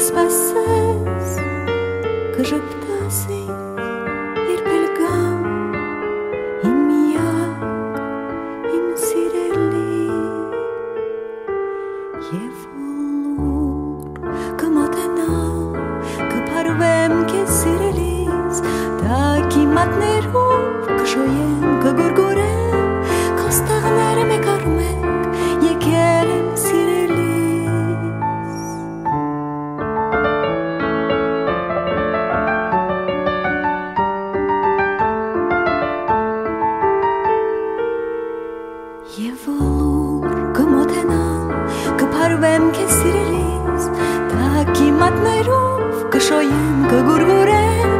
спасать. Կժպտաս ինձ երբ էլ գամ իմ միակ իմ սիրելի Եվ լուր կմոտենա կփարվեմ քեզ սիրելիս Տակի մատներով Եվ լուր կմոտենա կփարվեմ քեզ սիրելիս Տակի մատներով կշոյեմ կգուրգուրեմ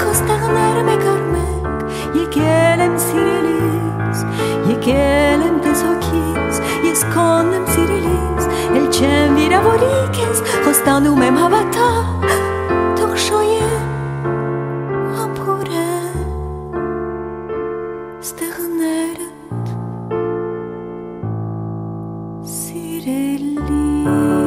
Քո ստեղները մեկ առ մեկ եկել եմ սիրելիս Եկել եմ տես հոգից ես քոն եմ սիրելիս Էլ չեմ վիրավորի քեզ խոստանում եմ feliz.